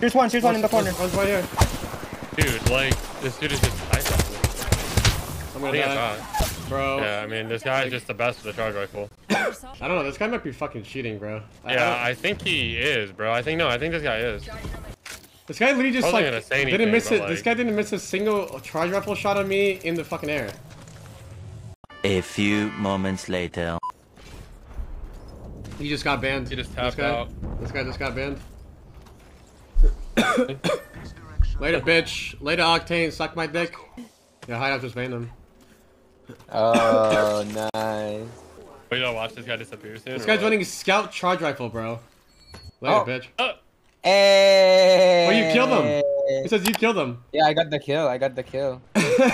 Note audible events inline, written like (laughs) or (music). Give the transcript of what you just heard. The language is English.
Here's one, here's one in the corner. One's right here. Dude, like, this dude is just ice off I'm I gonna think die. Bro. Yeah, I mean, this guy is just the best with the charge rifle. (coughs) I don't know. This guy might be fucking cheating, bro. I- I Yeah, don't- I think he is, bro. I think, no, I think this guy is. This guy literally just like gonna didn't miss but, it. This guy didn't miss a single charge rifle shot on me in the fucking air. A few moments later. He just got banned. He just this tapped guy, out. This guy just got banned. Later, bitch. Later, Octane. Suck my dick. Yeah, Hideout just banned him. Oh, (laughs) nice. Wait, gotta watch this guy disappear soon. This guy's what? running scout charge rifle, bro. Later, Oh. bitch. Uh, Hey! Oh, you killed him. He says you killed him. Yeah, I got the kill. I got the kill.